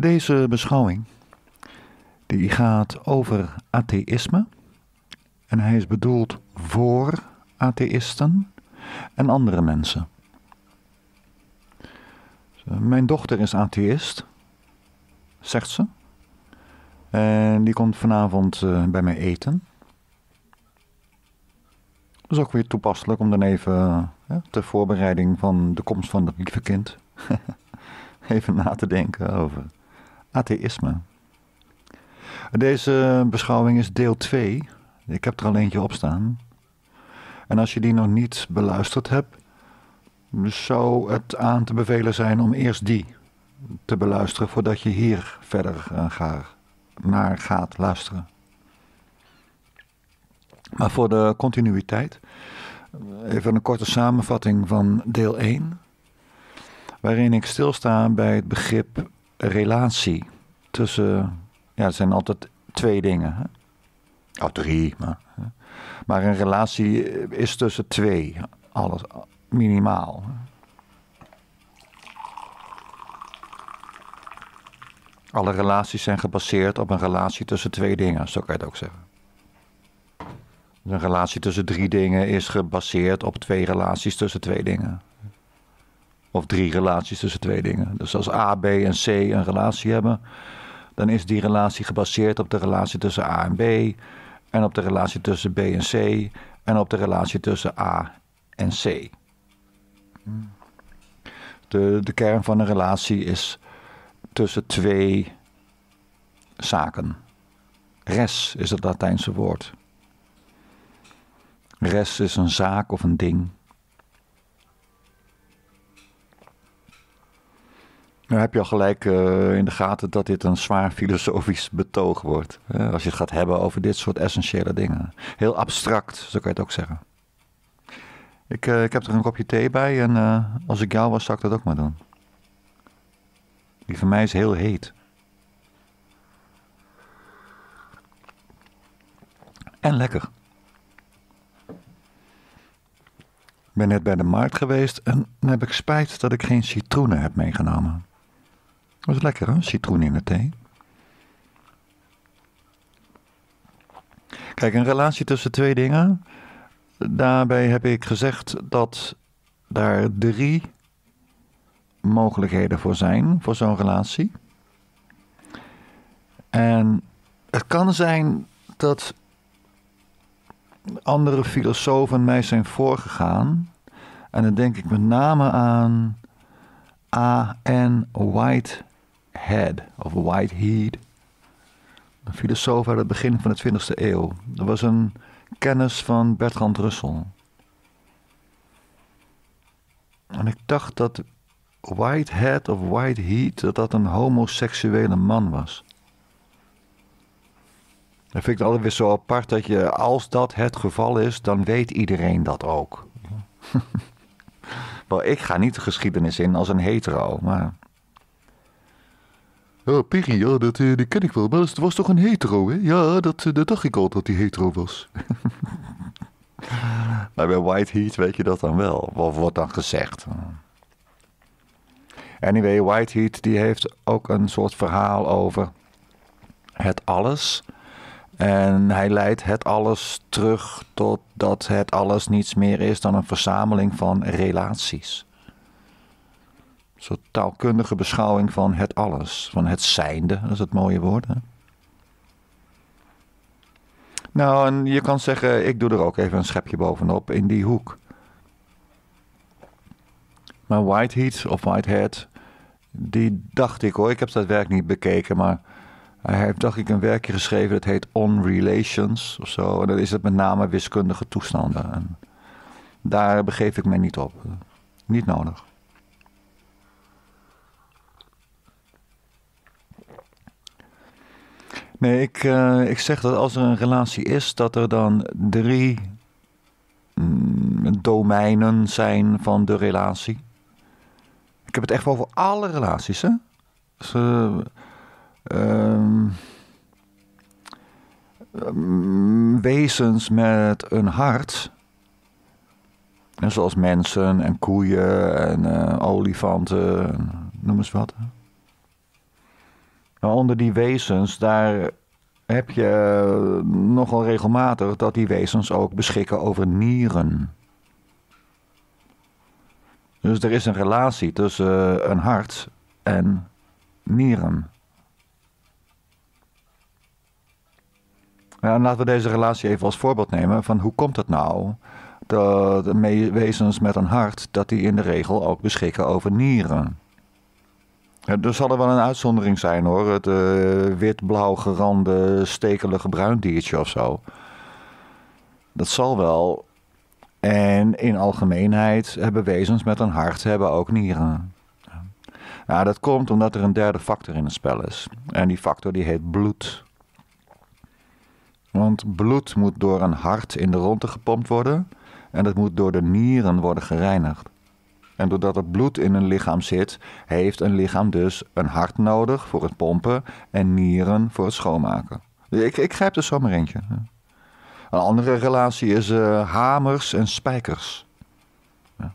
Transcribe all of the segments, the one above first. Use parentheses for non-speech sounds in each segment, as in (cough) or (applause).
Deze beschouwing die gaat over atheïsme en hij is bedoeld voor atheïsten en andere mensen. Mijn dochter is atheïst, zegt ze. En die komt vanavond eh, bij mij eten. Dat is ook weer toepasselijk om dan even uh, ter voorbereiding van de komst van het lieve kind (laughs) even na te denken over atheïsme. Deze beschouwing is deel 2. Ik heb er al eentje op staan. En als je die nog niet beluisterd hebt, zou het aan te bevelen zijn om eerst die te beluisteren voordat je hier verder uh, naar gaat luisteren. Maar voor de continuïteit, even een korte samenvatting van deel 1, waarin ik stilsta bij het begrip relatie tussen, ja, het zijn altijd twee dingen. Hè? Oh, drie, maar, maar een relatie is tussen twee, alles, minimaal. Alle relaties zijn gebaseerd op een relatie tussen twee dingen, zo kan je het ook zeggen. Een relatie tussen drie dingen is gebaseerd op twee relaties tussen twee dingen. Of drie relaties tussen twee dingen. Dus als A, B en C een relatie hebben, dan is die relatie gebaseerd op de relatie tussen A en B, en op de relatie tussen B en C, en op de relatie tussen A en C. De, de kern van een relatie is tussen twee zaken. Res is het Latijnse woord. Res is een zaak of een ding. Nu heb je al gelijk uh, in de gaten dat dit een zwaar (laughs) filosofisch betoog wordt. Als je het gaat hebben over dit soort essentiële dingen. Heel abstract, zo kan je het ook zeggen. Ik, uh, ik heb er een kopje thee bij en als ik jou was, zou ik dat ook maar doen. Die van mij is heel heet. En lekker. Ik ben net bij de markt geweest en dan heb ik spijt dat ik geen citroenen heb meegenomen. Dat lekker, hè? Citroen in de thee. Kijk, een relatie tussen twee dingen. Daarbij heb ik gezegd dat daar drie mogelijkheden voor zijn, voor zo'n relatie. En het kan zijn dat andere filosofen mij zijn voorgegaan. En dan denk ik met name aan A.N. Whitehead, of Whitehead. Een filosoof uit het begin van de 20e eeuw. Dat was een kennis van Bertrand Russell. En ik dacht dat Whitehead of Whitehead, dat dat een homoseksuele man was. Dat vind ik altijd weer zo apart dat je, als dat het geval is, dan weet iedereen dat ook. (laughs) Wel, ik ga niet de geschiedenis in als een hetero, maar... Ja, Piggy, ja, dat, uh, die ken ik wel. Maar het was toch een hetero, hè? Ja, dat, uh, dat dacht ik al dat hij hetero was. (laughs) maar bij Whitehead weet je dat dan wel. Wat wordt dan gezegd? Anyway, Whitehead die heeft ook een soort verhaal over het alles en hij leidt het alles terug tot dat het alles niets meer is dan een verzameling van relaties. Soort taalkundige beschouwing van het alles, van het zijnde, dat is het mooie woord. Nou, en je kan zeggen, ik doe er ook even een schepje bovenop in die hoek. Maar Whitehead of Whitehead, die dacht ik hoor, ik heb dat werk niet bekeken, maar hij heeft, dacht ik, een werkje geschreven dat heet On Relations of zo. En dan is het met name wiskundige toestanden. En daar begeef ik mij niet op. Niet nodig. Nee, ik, uh, ik zeg dat als er een relatie is, dat er dan drie mm, domeinen zijn van de relatie. Ik heb het echt over alle relaties, hè? Dus, uh, um, wezens met een hart. Zoals mensen en koeien en uh, olifanten, noem eens wat. Maar onder die wezens, daar heb je nogal regelmatig dat die wezens ook beschikken over nieren. Dus er is een relatie tussen een hart en nieren. Ja, laten we deze relatie even als voorbeeld nemen van hoe komt het nou dat wezens met een hart, dat die in de regel ook beschikken over nieren. Er zal er wel een uitzondering zijn hoor, het uh, wit-blauw gerande stekelige bruin diertje of zo. Dat zal wel. En in algemeenheid hebben wezens met een hart hebben ook nieren. Ja, dat komt omdat er een derde factor in het spel is. En die factor die heet bloed. Want bloed moet door een hart in de ronde gepompt worden en dat moet door de nieren worden gereinigd. En doordat er bloed in een lichaam zit, heeft een lichaam dus een hart nodig voor het pompen en nieren voor het schoonmaken. Ik, ik grijp er zomaar eentje. Een andere relatie is uh, hamers en spijkers. Ja.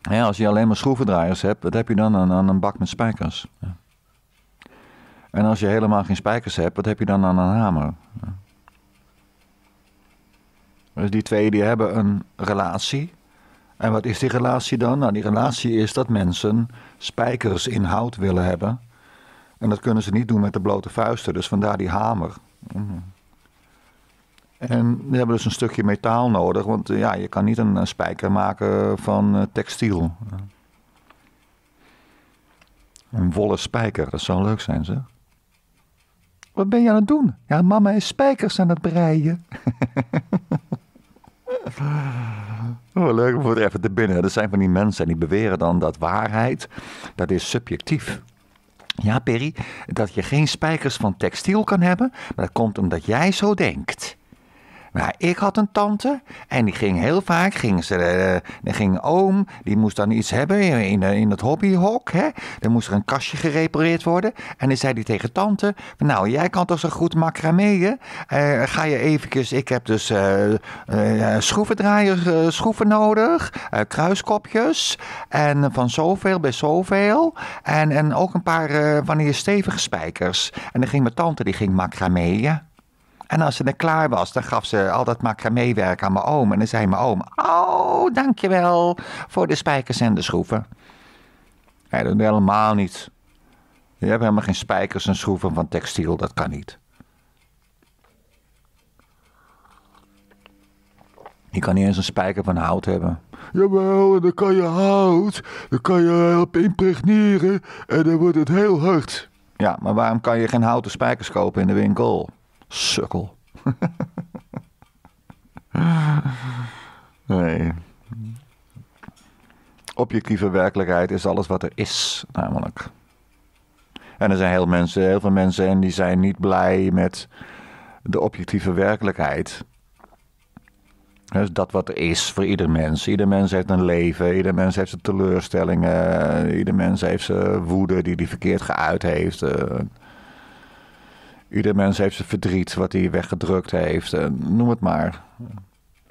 Ja, als je alleen maar schroevendraaiers hebt, wat heb je dan aan, een bak met spijkers? Ja. En als je helemaal geen spijkers hebt, wat heb je dan aan een hamer? Dus die twee die hebben een relatie. En wat is die relatie dan? Nou, die relatie is dat mensen spijkers in hout willen hebben. En dat kunnen ze niet doen met de blote vuisten, dus vandaar die hamer. En die hebben dus een stukje metaal nodig, want ja, je kan niet een, spijker maken van uh, textiel. Een wollen spijker, dat zou leuk zijn, zeg. Wat ben je aan het doen? Ja, mama is spijkers aan het breien. (laughs) oh, leuk om het even te binnen. Er zijn van die mensen die beweren dan dat waarheid, dat is subjectief. Ja, Perry, dat je geen spijkers van textiel kan hebben, maar dat komt omdat jij zo denkt. Maar ik had een tante en die ging heel vaak, ging ze, uh, ging oom, die moest dan iets hebben in, in het hobbyhok. Hè? Er moest er een kastje gerepareerd worden. En dan zei hij tegen tante, nou jij kan toch zo goed macrameeën? Uh, ga je eventjes, ik heb dus uh, schroevendraaiers, schroeven nodig, kruiskopjes en van zoveel bij zoveel. En, en ook een paar van die stevige spijkers. En dan ging mijn tante, die ging macrameeën. En als ze er klaar was, dan gaf ze al dat macrameewerk aan mijn oom. En dan zei mijn oom, oh, dankjewel voor de spijkers en de schroeven. Hij doet helemaal niet. Je hebt helemaal geen spijkers en schroeven van textiel, dat kan niet. Je kan niet eens een spijker van hout hebben. Jawel, dan kan je hout, dan kan je op impregneren en dan wordt het heel hard. Ja, maar waarom kan je geen houten spijkers kopen in de winkel? Sukkel. (laughs) nee. Objectieve werkelijkheid is alles wat er is, namelijk. En er zijn heel, mensen, heel veel mensen en die zijn niet blij met de objectieve werkelijkheid. Dus dat wat er is voor ieder mens. Ieder mens heeft een leven, ieder mens heeft zijn teleurstellingen, ieder mens heeft zijn woede die hij verkeerd geuit heeft. Ieder mens heeft zijn verdriet wat hij weggedrukt heeft. Noem het maar.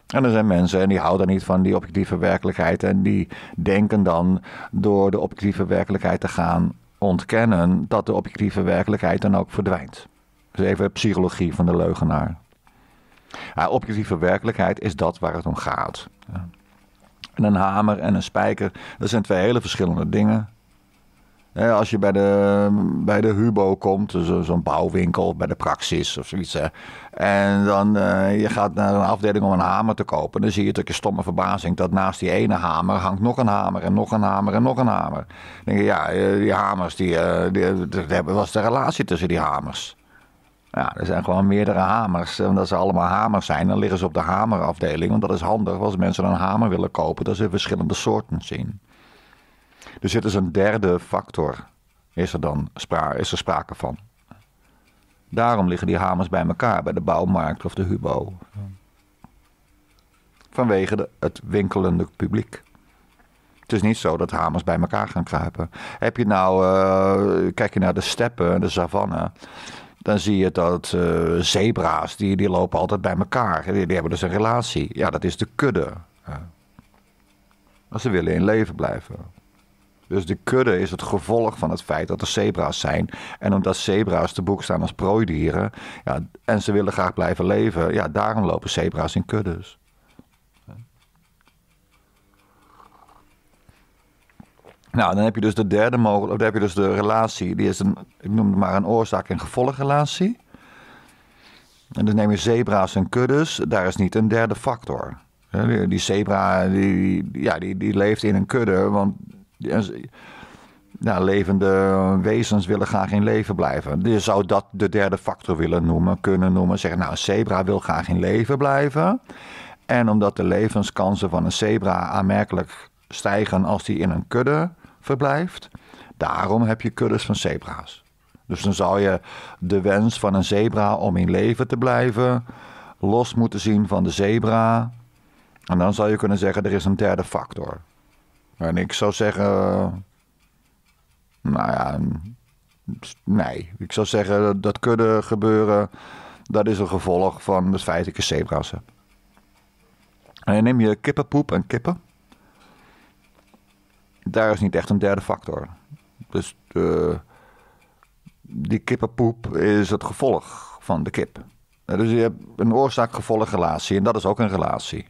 En er zijn mensen en die houden niet van die objectieve werkelijkheid. En die denken dan door de objectieve werkelijkheid te gaan ontkennen. dat de objectieve werkelijkheid dan ook verdwijnt. Dus even psychologie van de leugenaar. Ja, objectieve werkelijkheid is dat waar het om gaat. En een hamer en een spijker, dat zijn twee hele verschillende dingen als je bij de, bij de Hubo komt, zo'n zo bouwwinkel, bij de Praxis of zoiets. Hè, en dan uh, je gaat naar een afdeling om een hamer te kopen. Dan zie je tot je stomme verbazing dat naast die ene hamer hangt nog een hamer en nog een hamer en nog een hamer. Dan denk je, ja, eh, die hamers, die, die, was de relatie tussen die hamers. Ja, er zijn gewoon meerdere hamers. Omdat ze allemaal hamers zijn, dan liggen ze op de hamerafdeling. Want dat is handig als mensen een hamer willen kopen, dat ze verschillende soorten zien. Dus dit is een derde factor, is er dan is er sprake van. Daarom liggen die hamers bij elkaar, bij de bouwmarkt of de hubo. Vanwege de, het winkelende publiek. Het is niet zo dat hamers bij elkaar gaan kruipen. Heb je nou, uh, kijk je naar de steppen, de savanne, dan zie je dat uh, zebra's, die, die lopen altijd bij elkaar. Die, die, hebben dus een relatie. Ja, dat is de kudde. Als ze willen in leven blijven. Dus de kudde is het gevolg van het feit dat er zebra's zijn. En omdat zebra's te boek staan als prooidieren. Ja, en ze willen graag blijven leven. Ja, daarom lopen zebra's in kuddes. Nou, dan heb je dus de derde mogelijkheid. Dan heb je dus de relatie. Die is een, ik noem het maar een oorzaak- en gevolgrelatie. En dan neem je zebra's en kuddes. Daar is niet een derde factor. Die, zebra die, ja, die, die leeft in een kudde. Want levende wezens willen graag in leven blijven. Je zou dat de derde factor willen noemen, kunnen noemen. Zeggen, nou, een zebra wil graag in leven blijven. En omdat de levenskansen van een zebra aanmerkelijk stijgen als die in een kudde verblijft, daarom heb je kuddes van zebra's. Dus dan zou je de wens van een zebra om in leven te blijven los moeten zien van de zebra. En dan zou je kunnen zeggen, er is een derde factor. En ik zou zeggen, nou ja, nee. Ik zou zeggen, dat kudde gebeuren, dat is een gevolg van het feit dat ik zebra's heb. En neem je kippenpoep en kippen. Daar is niet echt een derde factor. Dus de, die kippenpoep is het gevolg van de kip. Dus je hebt een oorzaak-gevolg relatie en dat is ook een relatie.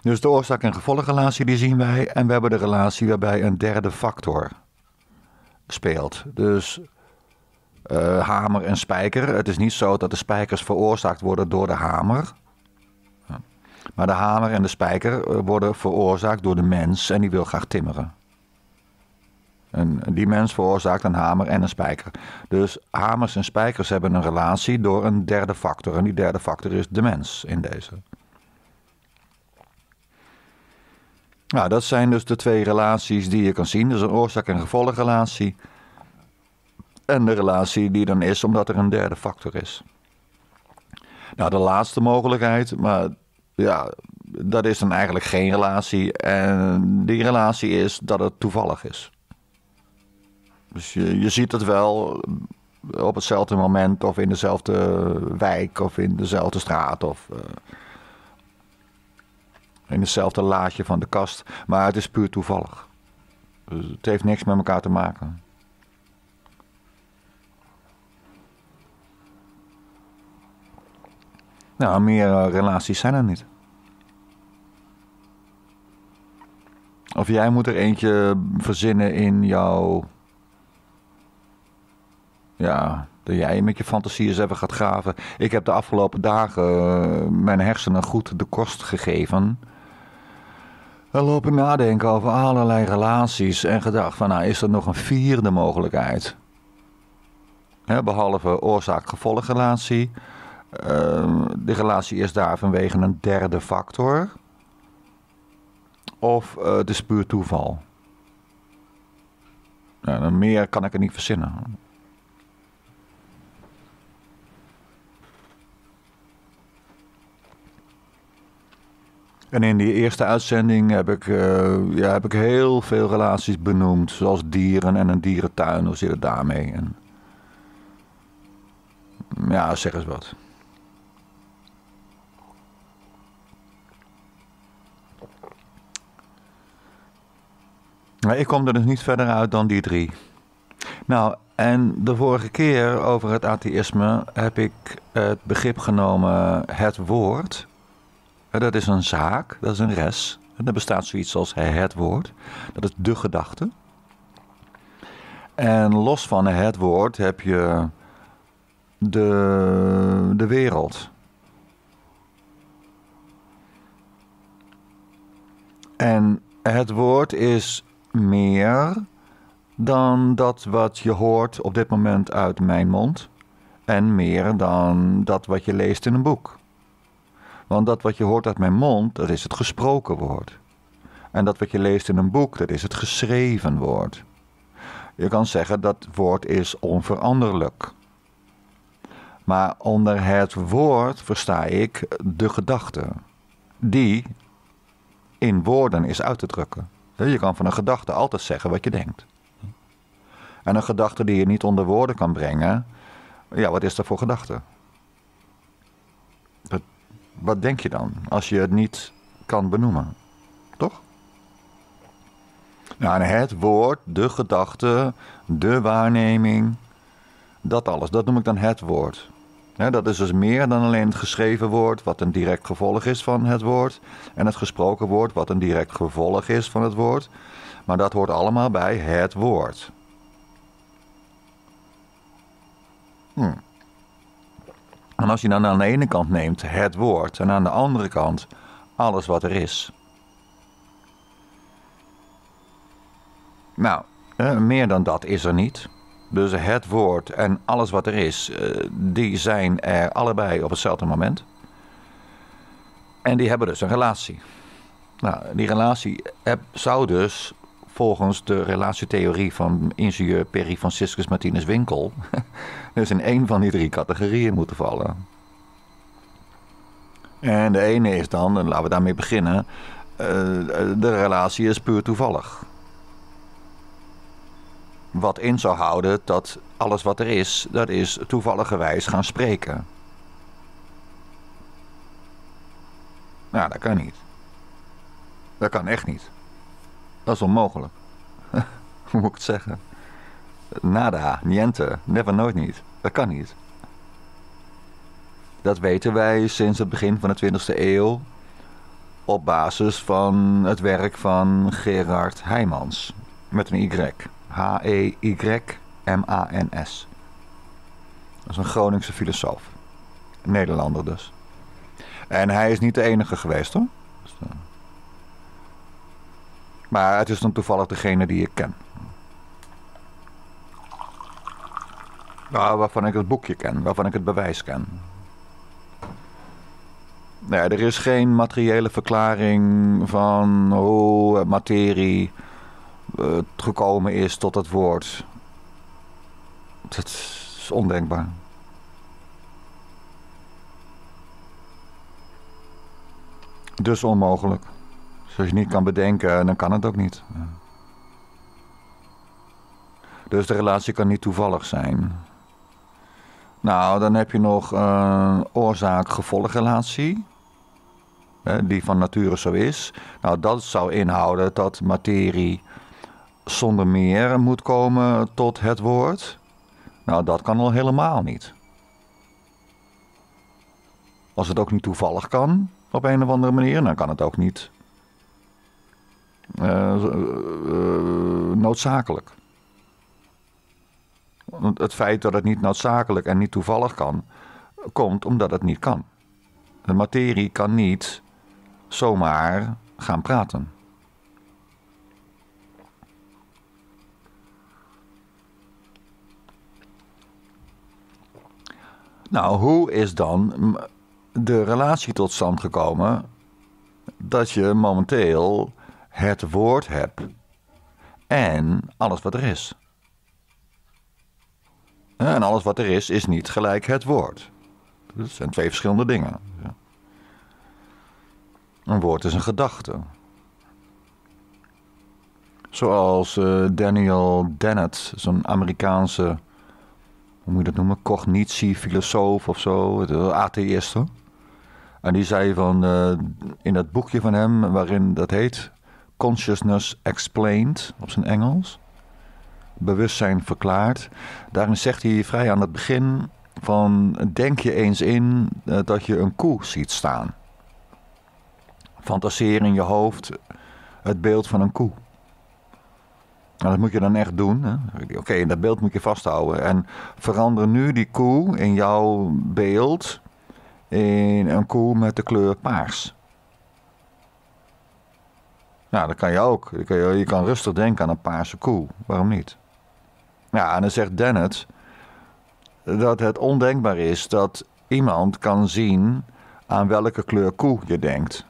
Dus de oorzaak- en gevolgrelatie die zien wij. En we hebben de relatie waarbij een derde factor speelt. Dus uh, hamer en spijker. Het is niet zo dat de spijkers veroorzaakt worden door de hamer. Maar de hamer en de spijker eh, worden veroorzaakt door de mens en die wil graag timmeren. En die mens veroorzaakt een hamer en een spijker. Dus hamers en spijkers hebben een relatie door een derde factor. En die derde factor is de mens in deze. Nou, dat zijn dus de twee relaties die je kan zien. Dus een oorzaak- en gevolgrelatie. En de relatie die dan is omdat er een derde factor is. Nou, de laatste mogelijkheid, maar ja, dat is dan eigenlijk geen relatie. En die relatie is dat het toevallig is. Dus je, je ziet het wel op hetzelfde moment of in dezelfde wijk of in dezelfde straat of... Uh, in hetzelfde laadje van de kast. Maar het is puur toevallig. Dus het heeft niks met elkaar te maken. Nou, meer uh, relaties zijn er niet. Of jij moet er eentje verzinnen in jouw. Ja, dat jij met je fantasie eens even gaat graven. Ik heb de afgelopen dagen uh, mijn hersenen goed de kost gegeven. En lopen nadenken over allerlei relaties en gedacht van nou is er nog een vierde mogelijkheid. He, behalve oorzaak-gevolgrelatie. Uh, de relatie is daar vanwege een derde factor. Of uh, het is puur toeval. Nou, meer kan ik er niet verzinnen. En in die eerste uitzending heb ik, uh, ja, heb ik heel veel relaties benoemd. Zoals dieren en een dierentuin. Hoe zit het daarmee? En, ja, zeg eens wat. ik kom er dus niet verder uit dan die drie. Nou, en de vorige keer over het atheïsme heb ik het begrip genomen het woord. Dat is een zaak, dat is een res. Er bestaat zoiets als het woord. Dat is de gedachte. En los van het woord heb je de, de wereld. En het woord is meer dan dat wat je hoort op dit moment uit mijn mond. En meer dan dat wat je leest in een boek. Want dat wat je hoort uit mijn mond, dat is het gesproken woord. En dat wat je leest in een boek, dat is het geschreven woord. Je kan zeggen dat woord is onveranderlijk. Maar onder het woord versta ik de gedachte, die in woorden is uit te drukken. Je kan van een gedachte altijd zeggen wat je denkt. En een gedachte die je niet onder woorden kan brengen, ja, wat is dat voor gedachte? Wat denk je dan als je het niet kan benoemen? Toch? Nou, het woord, de gedachte, de waarneming, dat alles, dat noem ik dan het woord. dat is dus meer dan alleen het geschreven woord, wat een direct gevolg is van het woord, en het gesproken woord, wat een direct gevolg is van het woord. Maar dat hoort allemaal bij het woord. Hm. En als je dan aan de ene kant neemt het woord en aan de andere kant alles wat er is. Nou, meer dan dat is er niet. Dus het woord en alles wat er is, eh, die zijn er allebei op hetzelfde moment. En die hebben dus een relatie. Nou, die relatie zou dus volgens de relatietheorie van ingenieur Perry Franciscus Martinez Winkel (laughs) dus in één van die drie categorieën moeten vallen. En de ene is dan, en laten we daarmee beginnen, uh, de relatie is puur toevallig. Wat in zou houden dat alles wat er is, dat is toevalligerwijs gaan spreken. Nou, dat kan niet. Dat kan echt niet. Dat is onmogelijk. (laughs) Hoe moet ik het zeggen? Nada, niente, never, nooit niet. Dat kan niet. Dat weten wij sinds het begin van de 20e eeuw op basis van het werk van Gerard Heijmans. Met een Y. H-E-Y-M-A-N-S. Dat is een Groningse filosoof. Nederlander dus. En hij is niet de enige geweest hoor. Maar het is dan toevallig degene die ik ken. Nou, waarvan ik het boekje ken, waarvan ik het bewijs ken. Nee, er is geen materiële verklaring van hoe materie uh, gekomen is tot het woord. Dat is ondenkbaar. Dus onmogelijk. Als je niet kan bedenken, dan kan het ook niet. Dus de relatie kan niet toevallig zijn. Nou, dan heb je nog een oorzaak-gevolgrelatie. Die van nature zo is. Nou, dat zou inhouden dat materie zonder meer moet komen tot het woord. Nou, dat kan al helemaal niet. Als het ook niet toevallig kan, op een of andere manier, dan kan het ook niet noodzakelijk. Het feit dat het niet noodzakelijk en niet toevallig kan, komt omdat het niet kan. De materie kan niet zomaar gaan praten. Nou, hoe is dan de relatie tot stand gekomen dat je momenteel het woord hebt en alles wat er is? En alles wat er is, is niet gelijk het woord. Dat zijn twee verschillende dingen. Een woord is een gedachte. Zoals uh, Daniel Dennett, zo'n Amerikaanse, hoe moet je dat noemen, cognitiefilosoof of zo, atheïst. En die zei van, uh, in dat boekje van hem, waarin dat heet Consciousness Explained, op zijn Engels bewustzijn verklaard. Daarin zegt hij vrij aan het begin van denk je eens in eh, dat je een koe ziet staan. Fantaseer in je hoofd het beeld van een koe. Nou, dat moet je dan echt doen. Oké, dat beeld moet je vasthouden. En verander nu die koe in jouw beeld in een koe met de kleur paars. Nou, dat kan je ook. Je kan, je kan rustig denken aan een paarse koe. Waarom niet? Ja, en dan zegt Dennett dat het ondenkbaar is dat iemand kan zien aan welke kleur koe je denkt.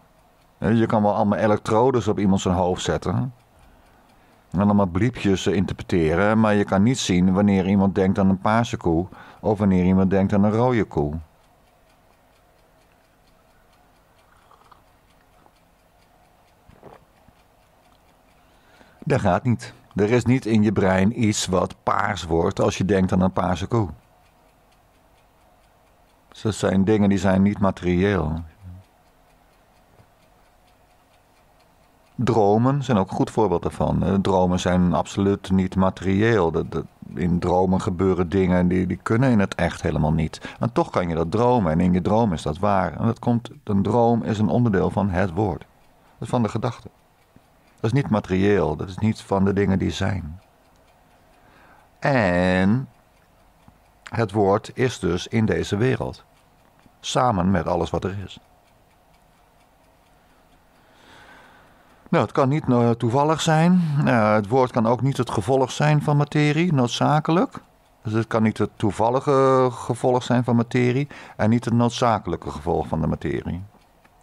Je kan wel allemaal elektrodes op iemand zijn hoofd zetten. En allemaal bliepjes interpreteren. Maar je kan niet zien wanneer iemand denkt aan een paarse koe. Of wanneer iemand denkt aan een rode koe. Dat gaat niet. Er is niet in je brein iets wat paars wordt als je denkt aan een paarse koe. Dat zijn dingen die zijn niet materieel. Dromen zijn ook een goed voorbeeld daarvan. Dromen zijn absoluut niet materieel. In dromen gebeuren dingen die, die kunnen in het echt helemaal niet. En toch kan je dat dromen en in je droom is dat waar. En dat komt, een droom is een onderdeel van het woord. Van de gedachte. Dat is niet materieel, dat is niet van de dingen die zijn. En het woord is dus in deze wereld. Samen met alles wat er is. Nou, het kan niet toevallig zijn. Uh, het woord kan ook niet het gevolg zijn van materie, noodzakelijk. Dus het kan niet het toevallige gevolg zijn van materie en niet het noodzakelijke gevolg van de materie.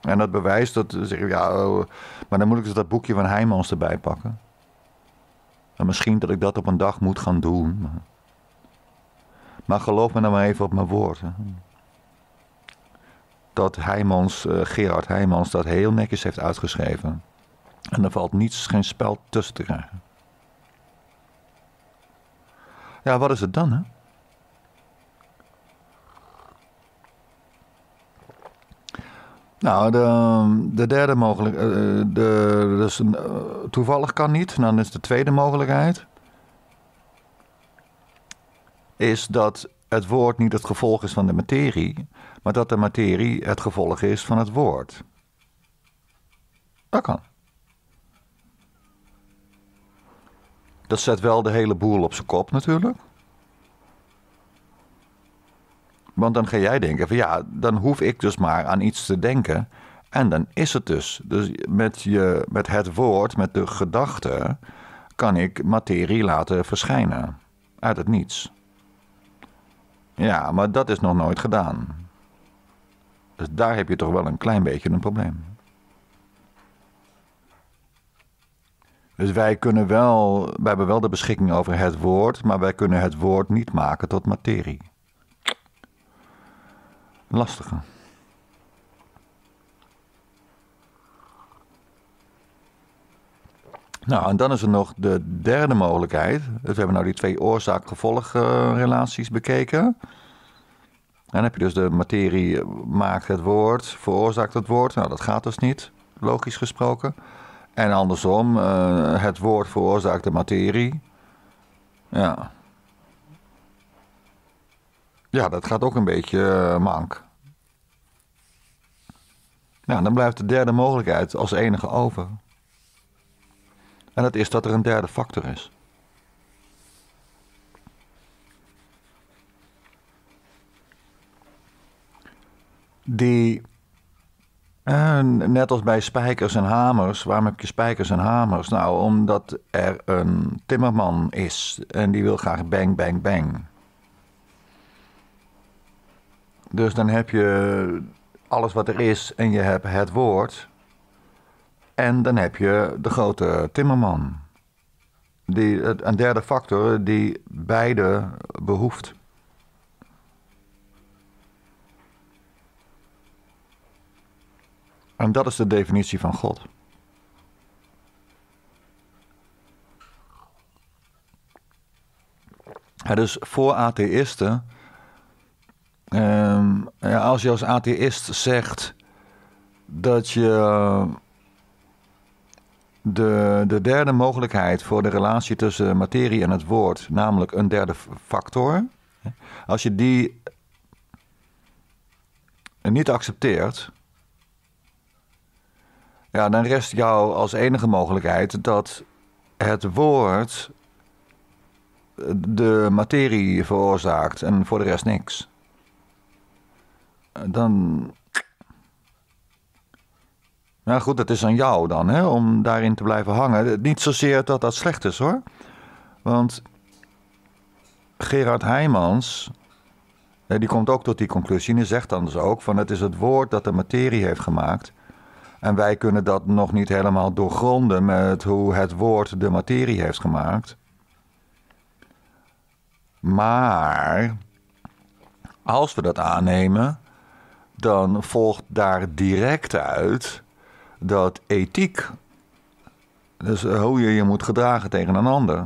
En dat bewijst dat, zeg ik, ja, oh, maar dan moet ik dus dat boekje van Heijmans erbij pakken. En misschien dat ik dat op een dag moet gaan doen. Maar, geloof me dan maar even op mijn woord. Dat Heijmans, uh, Gerard Heijmans, dat heel netjes heeft uitgeschreven. En er valt niets, geen spel tussen te krijgen. Ja, wat is het dan, hè? Nou, de, de derde mogelijkheid. Eh, de, dus, toevallig kan niet. Dan is de tweede mogelijkheid. Is dat het woord niet het gevolg is van de materie, maar dat de materie het gevolg is van het woord. Dat kan. Dat zet wel de hele boel op zijn kop natuurlijk. Want dan ga jij denken van ja, dan hoef ik dus maar aan iets te denken. En dan is het dus. Dus met, je, met het woord, met de gedachte, kan ik materie laten verschijnen. Uit het niets. Ja, maar dat is nog nooit gedaan. Dus daar heb je toch wel een klein beetje een probleem. Dus wij kunnen wel, wij hebben wel de beschikking over het woord, maar wij kunnen het woord niet maken tot materie. Lastige. Nou, en dan is er nog de derde mogelijkheid. Dus we hebben nou die twee oorzaak-gevolgrelaties bekeken. En dan heb je dus de materie maakt het woord, veroorzaakt het woord. Nou, dat gaat dus niet, logisch gesproken. En andersom, uh, het woord veroorzaakt de materie. Ja. Ja, dat gaat ook een beetje uh, mank. Nou, dan blijft de derde mogelijkheid als enige over. En dat is dat er een derde factor is. Die net als bij spijkers en hamers. Waarom heb je spijkers en hamers? Nou, omdat er een timmerman is en die wil graag bang, bang, bang. Dus dan heb je alles wat er is en je hebt het woord. En dan heb je de grote timmerman. Die, een derde factor die beide behoeft. En dat is de definitie van God. dus voor atheïsten, ehm, als je als atheïst zegt dat je de, de derde mogelijkheid voor de relatie tussen materie en het woord, namelijk een derde factor, als je die niet accepteert, ja, dan rest jou als enige mogelijkheid dat het woord de materie veroorzaakt en voor de rest niks. Dan. Nou goed, het is aan jou dan, hè, om daarin te blijven hangen. Niet zozeer dat dat slecht is hoor. Want Gerard Heijmans, die komt ook tot die conclusie en die zegt dan dus ook van het is het woord dat de materie heeft gemaakt. En wij kunnen dat nog niet helemaal doorgronden met hoe het woord de materie heeft gemaakt. Maar als we dat aannemen, dan volgt daar direct uit dat ethiek, dus hoe je je moet gedragen tegen een ander,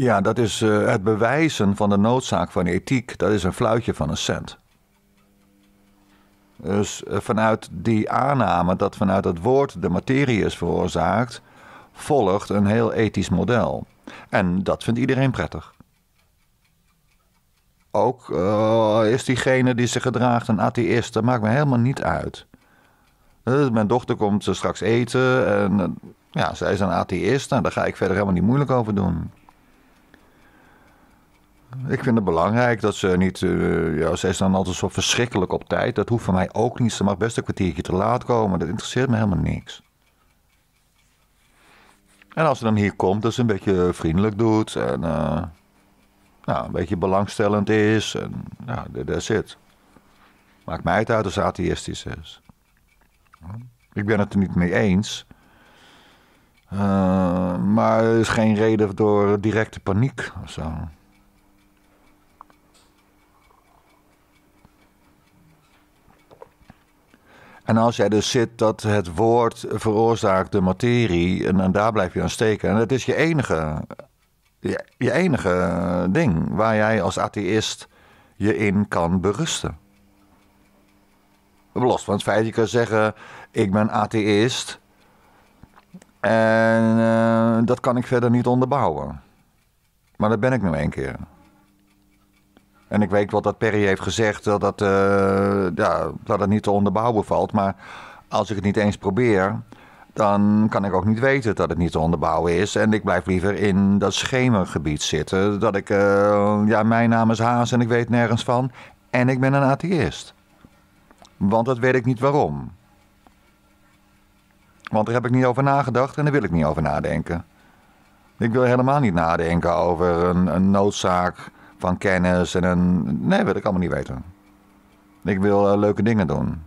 ja, dat is uh, het bewijzen van de noodzaak van ethiek. Dat is een fluitje van een cent. Dus eh, vanuit die aanname dat vanuit het woord de materie is veroorzaakt, volgt een heel ethisch model. En dat vindt iedereen prettig. Ook uh, is diegene die zich gedraagt een atheïst, dat maakt me helemaal niet uit. Uh, mijn dochter komt straks eten en uh, ja, zij is een atheïst. Nou, daar ga ik verder helemaal niet moeilijk over doen. Ik vind het belangrijk dat ze niet. Ja, zij is dan altijd zo verschrikkelijk op tijd. Dat hoeft van mij ook niet. Ze mag best een kwartiertje te laat komen. Dat interesseert me helemaal niks. En als ze dan hier komt, dat ze een beetje vriendelijk doet. En nou, een beetje belangstellend is. En ja, that's it. Maakt mij uit als atheïstisch is. Ik ben het er niet mee eens. Uh, maar er is geen reden door directe paniek of zo. En als jij dus zit dat het woord veroorzaakt de materie en, en daar blijf je aan steken. En dat is je enige, je, enige ding waar jij als atheïst je in kan berusten. Los van het feit dat je kan zeggen, ik ben atheïst en uh, dat kan ik verder niet onderbouwen. Maar dat ben ik nu één keer. En ik weet wat dat Perry heeft gezegd, dat, dat, uh, ja, dat het niet te onderbouwen valt. Maar als ik het niet eens probeer, dan kan ik ook niet weten dat het niet te onderbouwen is. En ik blijf liever in dat schemergebied zitten. Dat ik, uh, ja, mijn naam is Haas en ik weet nergens van. En ik ben een atheïst. Want dat weet ik niet waarom. Want daar heb ik niet over nagedacht en daar wil ik niet over nadenken. Ik wil helemaal niet nadenken over een, een noodzaak van kennis en een... Nee, wil ik allemaal niet weten. Ik wil uh, leuke dingen doen.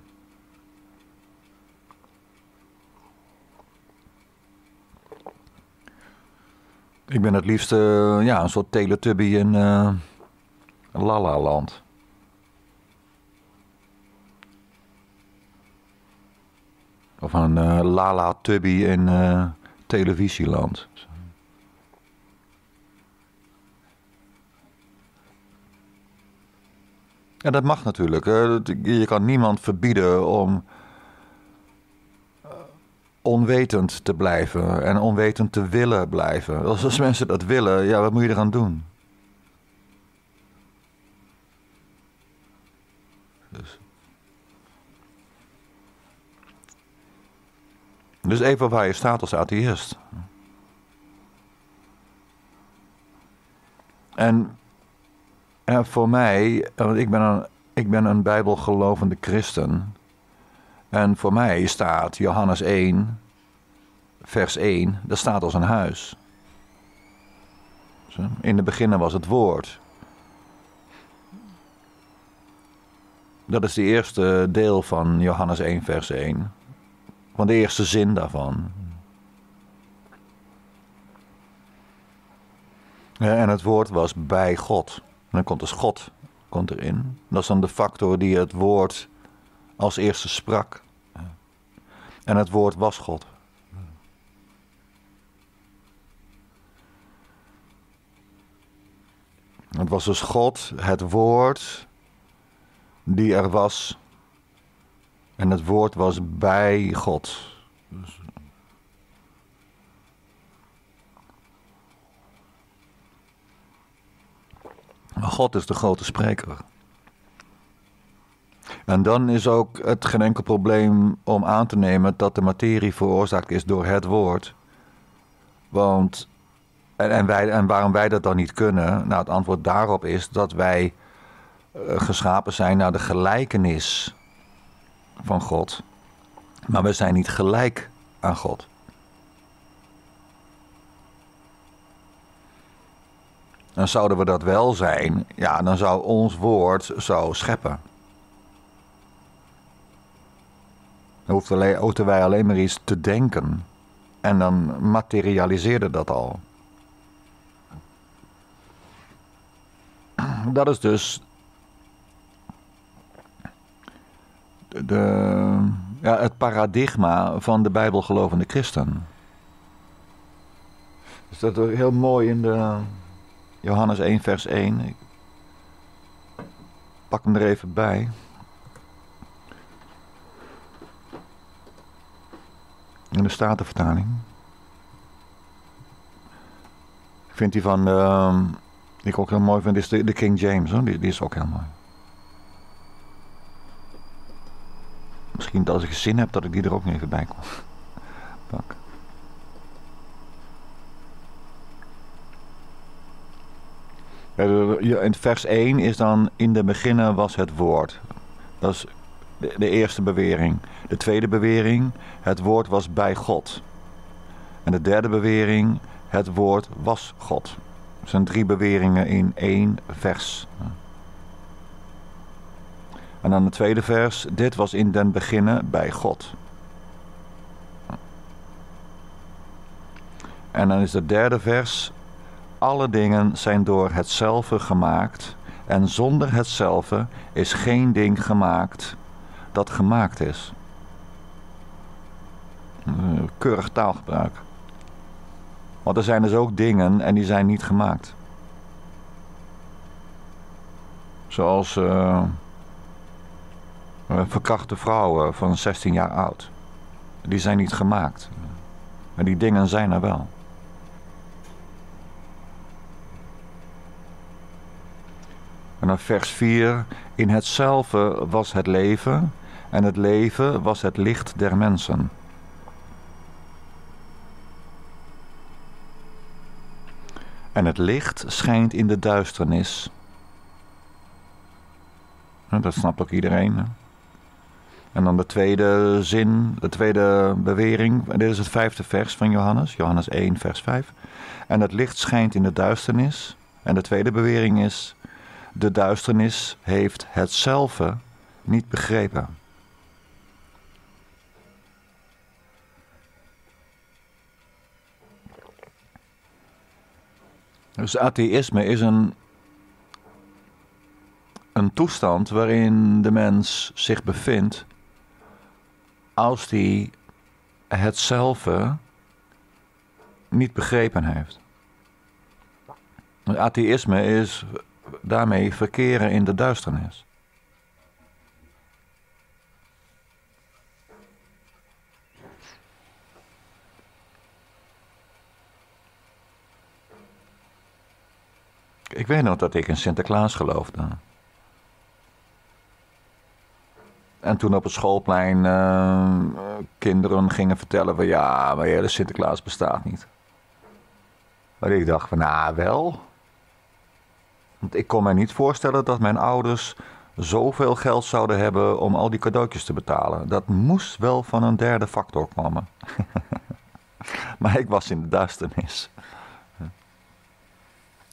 Ik ben het liefst uh, ja, een soort teletubby in uh, Lala Land. Of een uh, Lala Tubby in televisieland. Ja, dat mag natuurlijk. Je kan niemand verbieden om onwetend te blijven en onwetend te willen blijven. Als mensen dat willen, ja, wat moet je eraan doen? Dus. dus even waar je staat als atheïst. En en voor mij, want ik ben een, ik ben een bijbelgelovende christen. En voor mij staat Johannes 1, vers 1, dat staat als een huis. In de beginnen was het woord. Dat is de eerste deel van Johannes 1, vers 1. Van de eerste zin daarvan. En het woord was bij God. Dan komt dus God komt erin. Dat is dan de factor die het woord als eerste sprak. En het woord was God. Het was dus God, het woord, die er was. En het woord was bij God. God is de grote spreker. En dan is ook het geen enkel probleem om aan te nemen dat de materie veroorzaakt is door het woord. Want, en, en, waarom wij dat dan niet kunnen? Nou, het antwoord daarop is dat wij uh, geschapen zijn naar de gelijkenis van God. Maar we zijn niet gelijk aan God. Dan zouden we dat wel zijn, ja, dan zou ons woord zo scheppen. Dan hoefden wij alleen maar iets te denken. En dan materialiseerde dat al. Dat is dus de, ja, het paradigma van de Bijbelgelovende christen. Dus dat is heel mooi in de, Johannes 1, vers 1. Ik pak hem er even bij. In de Statenvertaling. Ik vind die van, die ik ook heel mooi vind, is de, de King James. Hoor. Die, die is ook heel mooi. Misschien dat als ik zin heb dat ik die er ook nog even bij kom. (laughs) Pak. In vers 1 is dan in de beginnen was het woord. Dat is de, eerste bewering. De tweede bewering, het woord was bij God. En de derde bewering, het woord was God. Dat zijn drie beweringen in één vers. En dan de tweede vers, dit was in den beginnen bij God. En dan is de derde vers, alle dingen zijn door hetzelfde gemaakt en zonder hetzelfde is geen ding gemaakt dat gemaakt is. Keurig taalgebruik. Want er zijn dus ook dingen en die zijn niet gemaakt. Zoals uh, verkrachte vrouwen van 16 jaar oud. Die zijn niet gemaakt. Maar die dingen zijn er wel. En dan vers 4. In hetzelfde was het leven en het leven was het licht der mensen. En het licht schijnt in de duisternis. Dat snapt ook iedereen. En dan de tweede zin, de tweede bewering. Dit is het vijfde vers van Johannes, Johannes 1, vers 5. En het licht schijnt in de duisternis. En de tweede bewering is: de duisternis heeft hetzelfde niet begrepen. Dus atheïsme is een, een toestand waarin de mens zich bevindt als die hetzelfde niet begrepen heeft. Atheïsme is daarmee verkeren in de duisternis. Ik weet nog dat ik in Sinterklaas geloofde. En toen op het schoolplein uh, kinderen gingen vertellen van ja, maar de Sinterklaas bestaat niet. Maar ik dacht van nou wel. Want ik kon mij niet voorstellen dat mijn ouders zoveel geld zouden hebben om al die cadeautjes te betalen. Dat moest wel van een derde factor komen. (laughs) maar ik was in de duisternis.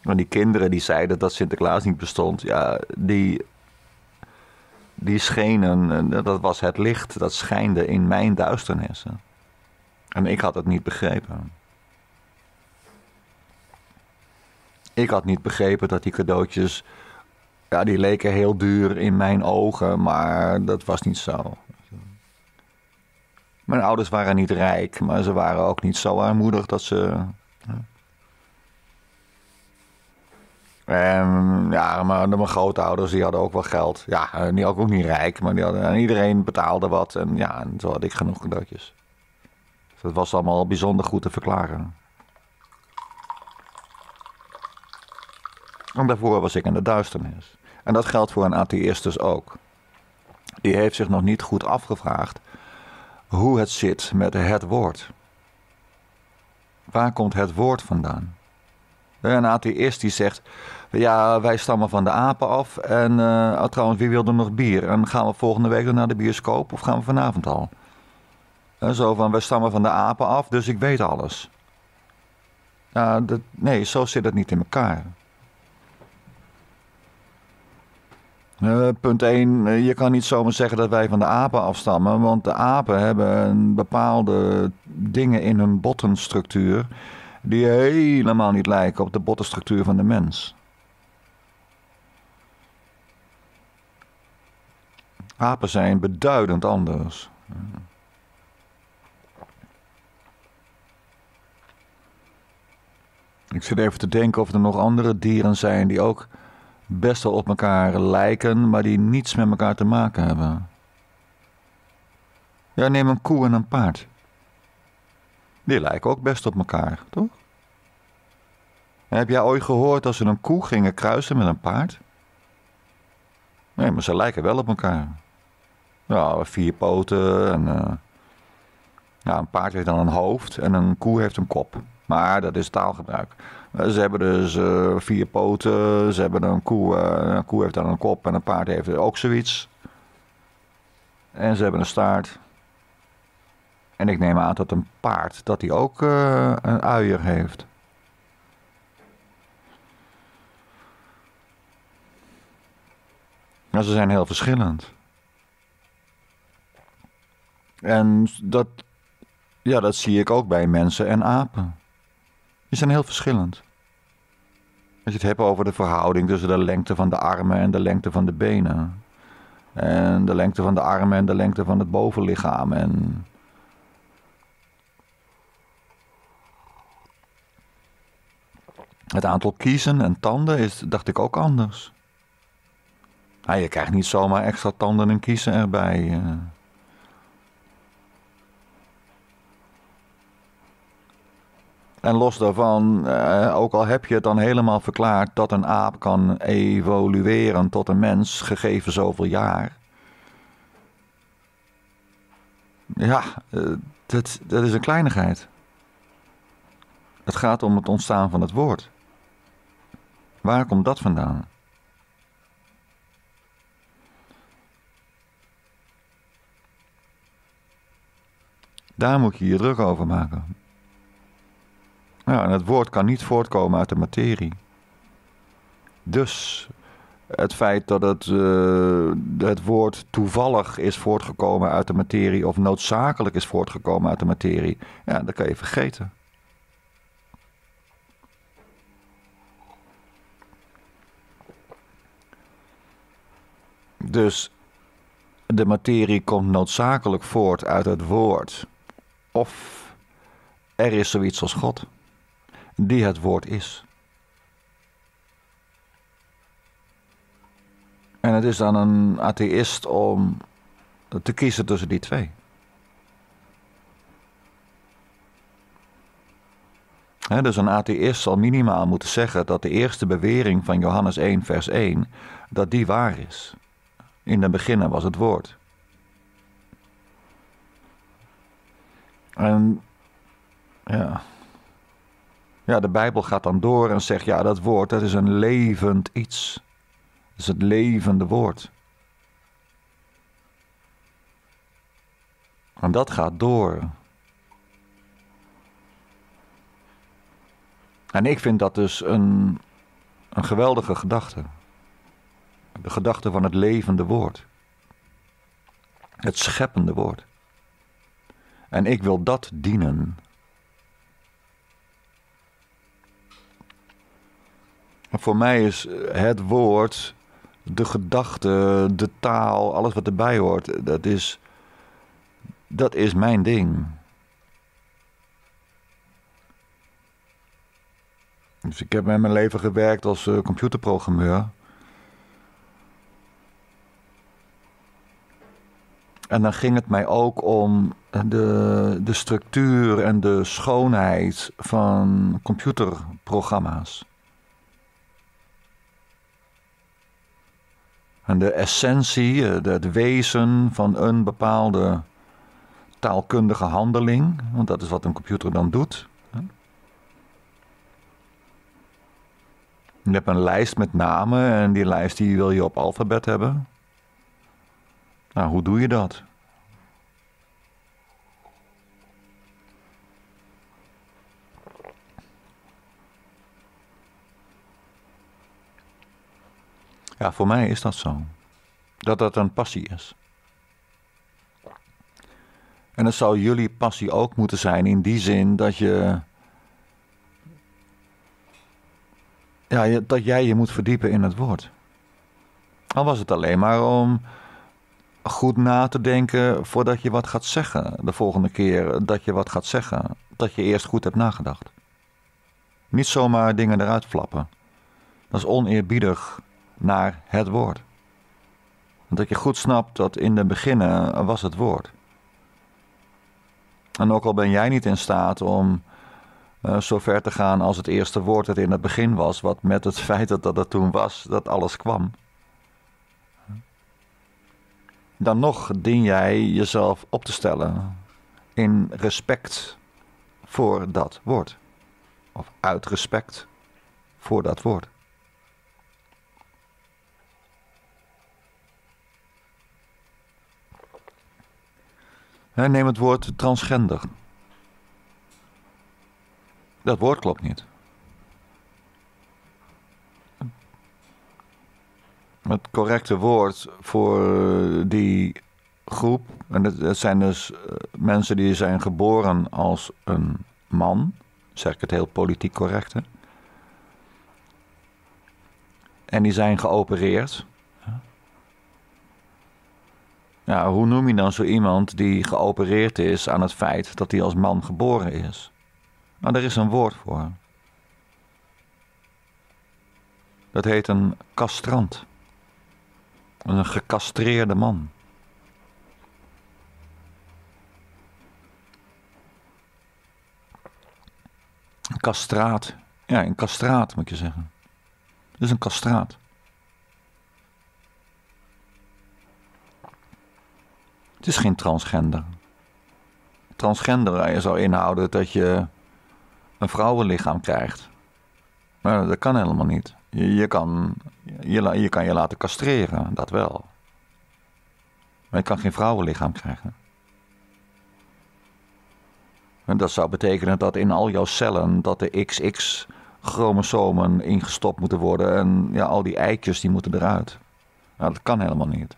Want die kinderen die zeiden dat Sinterklaas niet bestond, ja, die, die schenen, dat was het licht, dat schijnde in mijn duisternis. En ik had het niet begrepen. Ik had niet begrepen dat die cadeautjes, ja, die leken heel duur in mijn ogen, maar dat was niet zo. Mijn ouders waren niet rijk, maar ze waren ook niet zo armoedig dat ze En ja, maar mijn grootouders die hadden ook wel geld. Ja, eh, die ook niet rijk, maar die hadden, en iedereen betaalde wat. En ja, en zo had ik genoeg cadeautjes. Dus dat was allemaal bijzonder goed te verklaren. En daarvoor was ik in de duisternis. En dat geldt voor een atheïst dus ook. Die heeft zich nog niet goed afgevraagd hoe het zit met het woord. Waar komt het woord vandaan? Een atheïst die zegt, ja, wij stammen van de apen af. En uh, trouwens, wie wil er nog bier? En gaan we volgende week dan naar de bioscoop of gaan we vanavond al? En zo van, wij stammen van de apen af, dus ik weet alles. Ja, dat, nee, zo zit het niet in elkaar. Uh, punt 1, uh, je kan niet zomaar zeggen dat wij van de apen afstammen, want de apen hebben bepaalde dingen in hun bottenstructuur die helemaal niet lijken op de bottenstructuur van de mens. Apen zijn beduidend anders. Ik zit even te denken of er nog andere dieren zijn die ook best wel op elkaar lijken, maar die niets met elkaar te maken hebben. Ja, neem een koe en een paard. Die lijken ook best op elkaar, toch? heb jij ooit gehoord dat ze een koe gingen kruisen met een paard? Nee, maar ze lijken wel op elkaar. Ja, vier poten en... Uh, ja, een paard heeft dan een hoofd en een koe heeft een kop. Maar dat is taalgebruik. Ze hebben dus uh, vier poten, ze hebben een koe, uh, een koe heeft dan een kop en een paard heeft ook zoiets. En ze hebben een staart. En ik neem aan dat een paard, dat hij ook een uier heeft. Maar ze zijn heel verschillend. En dat, ja, dat zie ik ook bij mensen en apen. Die zijn heel verschillend. Als je het hebt over de verhouding tussen de lengte van de armen en de lengte van de benen. En de lengte van de armen en de lengte van het bovenlichaam. En het aantal kiezen en tanden is, dacht ik, ook anders. Nou, je krijgt niet zomaar extra tanden en kiezen erbij. En los daarvan, eh, ook al heb je het dan helemaal verklaard dat een aap kan evolueren tot een mens, gegeven zoveel jaar. Ja, uh, dat, dat is een kleinigheid. Het gaat om het ontstaan van het woord. Waar komt dat vandaan? Daar moet je je druk over maken. Ja, en het woord kan niet voortkomen uit de materie. Dus het feit dat het, uh, het woord toevallig is voortgekomen uit de materie of noodzakelijk is voortgekomen uit de materie, ja, dat kan je vergeten. Dus de materie komt noodzakelijk voort uit het woord. Of er is zoiets als God die het woord is. En het is dan een atheïst om te kiezen tussen die twee. dus een atheïst zal minimaal moeten zeggen dat de eerste bewering van Johannes 1, vers 1, dat die waar is. In de beginnen was het woord. En ja, ja, de Bijbel gaat dan door en zegt, ja, dat woord, dat is een levend iets. Dat is het levende woord. En dat gaat door. En ik vind dat dus een, een geweldige gedachte. De gedachte van het levende woord. Het scheppende woord. En ik wil dat dienen. Voor mij is het woord, de gedachte, de taal, alles wat erbij hoort, dat is, dat is mijn ding. Dus ik heb in mijn leven gewerkt als uh, computerprogrammeur. En dan ging het mij ook om de, de structuur en de schoonheid van computerprogramma's. En de essentie, eh, het wezen van een bepaalde taalkundige handeling, want dat is wat een computer dan doet. Je hebt een lijst met namen en die lijst die wil je op alfabet hebben. Nou, hoe doe je dat? Ja, voor mij is dat zo. Dat dat een passie is. En het zou jullie passie ook moeten zijn in die zin dat je. Ja, dat jij je moet verdiepen in het woord. Al was het alleen maar om goed na te denken voordat je wat gaat zeggen. De volgende keer dat je wat gaat zeggen. Dat je eerst goed hebt nagedacht. Niet zomaar dingen eruit flappen. Dat is oneerbiedig naar het woord. Dat je goed snapt dat in de beginnen was het woord. En ook al ben jij niet in staat om uh, zo ver te gaan als het eerste woord dat in het begin was, wat met het (laughs) feit dat dat toen was, dat alles kwam. Dan nog dien jij jezelf op te stellen in respect voor dat woord. Of uit respect voor dat woord. Neem het woord transgender. Dat woord klopt niet. Het correcte woord voor die groep, en dat zijn dus eh, mensen die zijn geboren als een man, zeg ik het heel politiek correct. Hè? En die zijn geopereerd. Ja, hoe noem je dan zo iemand die geopereerd is aan het feit dat hij als man geboren is? Nou, er is een woord voor. Dat heet een castrant. Een gecastreerde man. Een castraat. Ja, een castraat moet je zeggen. Is een castraat. Het is geen transgender. Transgender zou inhouden dat je een vrouwenlichaam krijgt. Maar dat kan helemaal niet. Je, je, kan, je, je kan je laten castreren, dat wel. Maar je kan geen vrouwenlichaam krijgen. En dat zou betekenen dat in al jouw cellen dat de XX-chromosomen ingestopt moeten worden en ja, al die eitjes die moeten eruit. Nou, dat kan helemaal niet.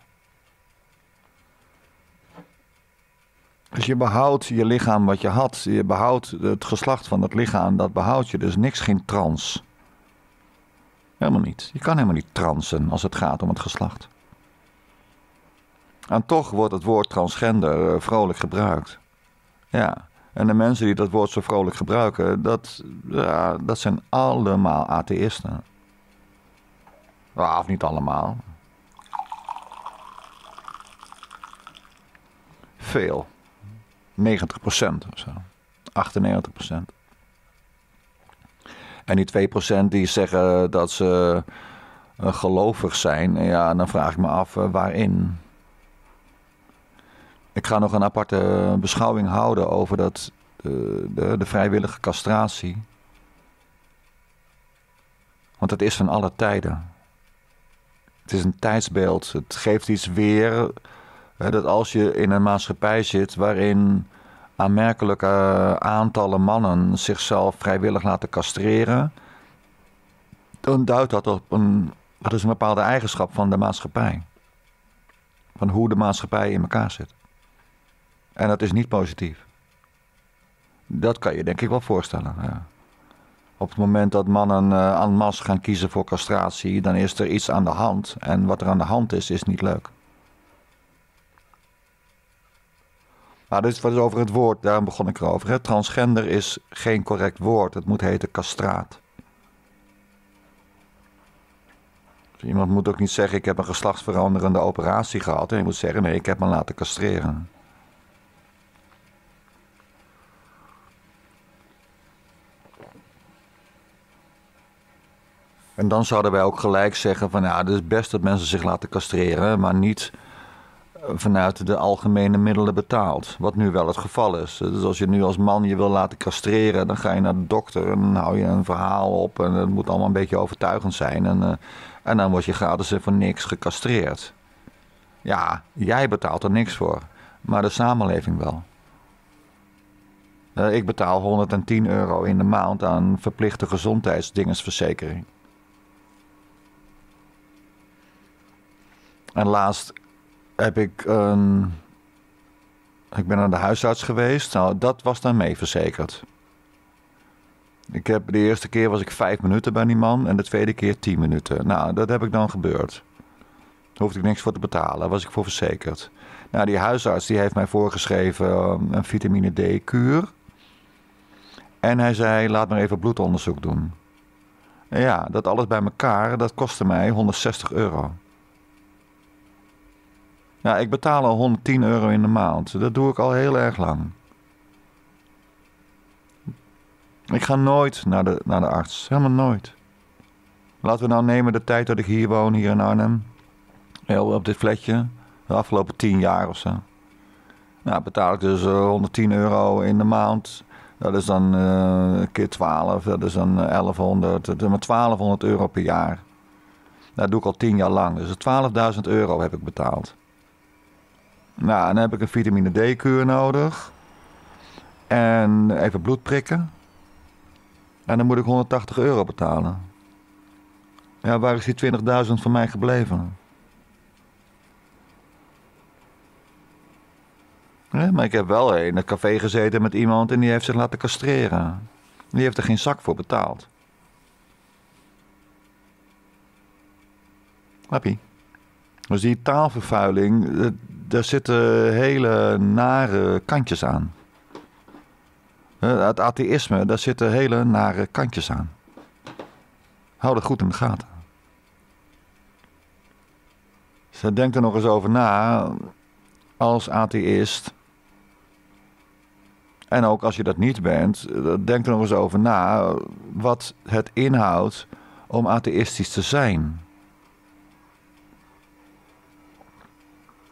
Dus je behoudt je lichaam wat je had. Je behoudt het geslacht van het lichaam, dat behoud je. Dus niks geen trans. Helemaal niet. Je kan helemaal niet transen als het gaat om het geslacht. En toch wordt het woord transgender eh, vrolijk gebruikt. Ja, en de mensen die dat woord zo vrolijk gebruiken, dat, ja, dat zijn allemaal atheïsten. of niet allemaal. Veel. 90% of zo. 98% En die 2% die zeggen dat ze uh, gelovig zijn, ja, dan vraag ik me af uh, waarin. Ik ga nog een aparte beschouwing houden over dat, uh, de, de vrijwillige castratie. Want het is van alle tijden. Het is een tijdsbeeld. Het geeft iets weer dat als je in een maatschappij zit waarin aanmerkelijke aantallen mannen zichzelf vrijwillig laten castreren, dan duidt dat op een, dat is een bepaalde eigenschap van de maatschappij. Van hoe de maatschappij in elkaar zit. En dat is niet positief. Dat kan je denk ik wel voorstellen. Ja. Op het moment dat mannen uh, en masse gaan kiezen voor castratie, dan is er iets aan de hand. En wat er aan de hand is, is niet leuk. Maar dit was over het woord, daarom begon ik erover. Hè. Transgender is geen correct woord, het moet heten castraat. Dus iemand moet ook niet zeggen: Ik heb een geslachtsveranderende operatie gehad. En je moet zeggen: Nee, ik heb me laten castreren. En dan zouden wij ook gelijk zeggen: van ja, het is best dat mensen zich laten castreren, maar niet vanuit de algemene middelen betaald. Wat nu wel het geval is. Dus als je nu als man je wil laten castreren, dan ga je naar de dokter en dan hou je een verhaal op. En het moet allemaal een beetje overtuigend zijn. En, uh, en dan word je gratis voor niks gecastreerd. Ja, jij betaalt er niks voor, maar de samenleving wel. Uh, ik betaal 110 euro in de maand aan verplichte gezondheidsdingensverzekering. En laatst heb ik een. Ik ben naar de huisarts geweest. Nou, dat was dan mee verzekerd. Ik heb, de eerste keer was ik vijf minuten bij die man en de tweede keer tien minuten. Nou, dat heb ik dan gebeurd. Daar hoefde ik niks voor te betalen, daar was ik voor verzekerd. Nou, die huisarts die heeft mij voorgeschreven um, een vitamine D-kuur. En hij zei, laat maar even bloedonderzoek doen. En ja, dat alles bij elkaar, dat kostte mij 160 euro. Ja, ik betaal al 110 euro in de maand. Dat doe ik al heel erg lang. Ik ga nooit naar de, naar de arts. Helemaal nooit. Laten we nou nemen de tijd dat ik hier woon, hier in Arnhem. Heel op dit flatje. De afgelopen tien jaar of zo. Nou, betaal ik dus 110 eh, euro in de maand. Dat is dan uh, keer 12, dat is dan 1100, dat is maar 1200 euro per jaar. Dat doe ik al 10 jaar lang. Dus 12.000 euro heb ik betaald. Nou, dan heb ik een vitamine D-kuur nodig. En even bloed prikken. En dan moet ik 180 euro betalen. Ja, waar is die 20.000 van mij gebleven? maar ik heb wel in het café gezeten met iemand en die heeft zich laten castreren. Die heeft er geen zak voor betaald. Happy. Dus die taalvervuiling, eh, daar zitten hele nare kantjes aan. Het atheïsme, daar zitten hele nare kantjes aan. Hou dat goed in de gaten. Dus denk er nog eens over na als atheïst. En ook als je dat niet bent, denk er nog eens over na wat het inhoudt om atheïstisch te zijn.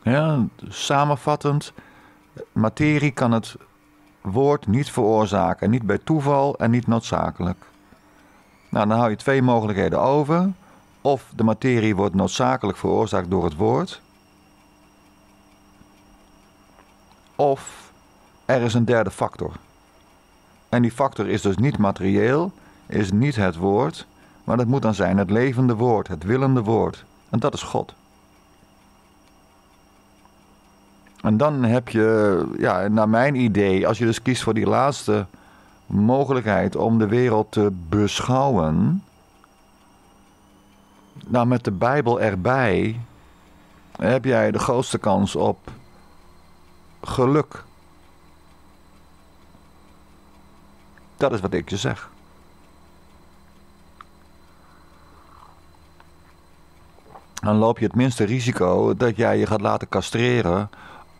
Ja, samenvattend, materie kan het woord niet veroorzaken. Niet bij toeval en niet noodzakelijk. Nou, dan hou je twee mogelijkheden over. Of de materie wordt noodzakelijk veroorzaakt door het woord. Of er is een derde factor. En die factor is dus niet materieel, is niet het woord, maar dat moet dan zijn het levende woord, het willende woord. En dat is God. En dan heb je, ja, naar mijn idee, als je dus kiest voor die laatste mogelijkheid om de wereld te beschouwen, nou met de Bijbel erbij, heb jij de grootste kans op geluk. Dat is wat ik je zeg. Dan loop je het minste risico dat jij je gaat laten castreren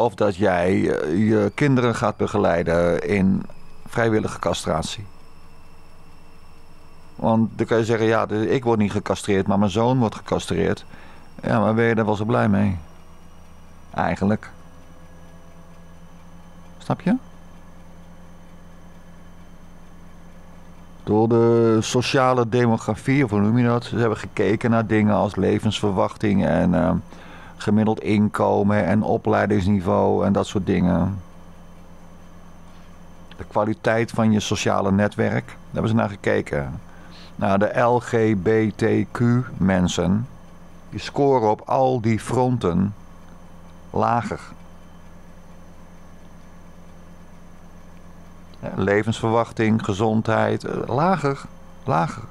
of dat jij eh, je kinderen gaat begeleiden in vrijwillige castratie. Want dan kan je zeggen, ja, ik word niet gecastreerd, maar mijn zoon wordt gecastreerd. Ja, maar ben je daar wel zo blij mee? Eigenlijk. Snap je? Door de sociale demografie, of hoe noem je dat? Ze hebben gekeken naar dingen als levensverwachting en... Uh, gemiddeld inkomen en opleidingsniveau en dat soort dingen. De kwaliteit van je sociale netwerk, daar hebben ze naar gekeken. Nou, de LGBTQ mensen, die scoren op al die fronten lager. Levensverwachting, gezondheid, eh, lager, lager.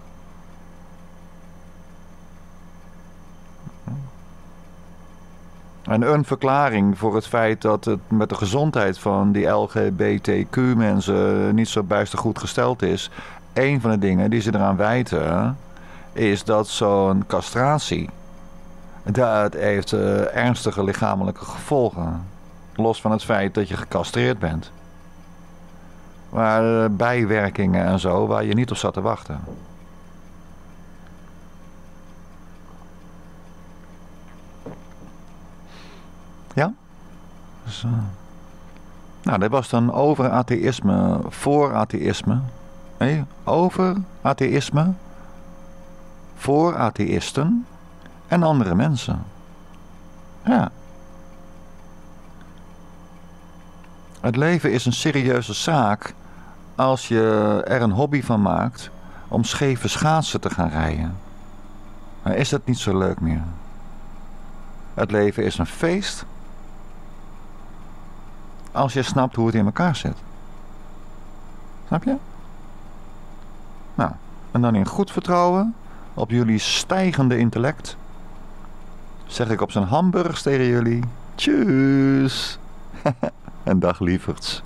En een verklaring voor het feit dat het met de gezondheid van die LGBTQ-mensen niet zo bijster goed gesteld is. Een van de dingen die ze eraan wijten is dat zo'n castratie. Dat heeft uh, ernstige lichamelijke gevolgen. Los van het feit dat je gecastreerd bent. Maar uh, bijwerkingen en zo waar je niet op zat te wachten. Ja? Dus, uh... Nou, dat was dan over atheïsme, voor atheïsme. Nee, over atheïsme, voor atheïsten en andere mensen. Ja. Het leven is een serieuze zaak als je er een hobby van maakt om scheve schaatsen te gaan rijden. Maar is dat niet zo leuk meer? Het leven is een feest als je snapt hoe het in elkaar zit. Snap je? Nou, en dan in goed vertrouwen op jullie stijgende intellect zeg ik op zijn hamburgers tegen jullie. Tjus. (laughs) en dag lieverds.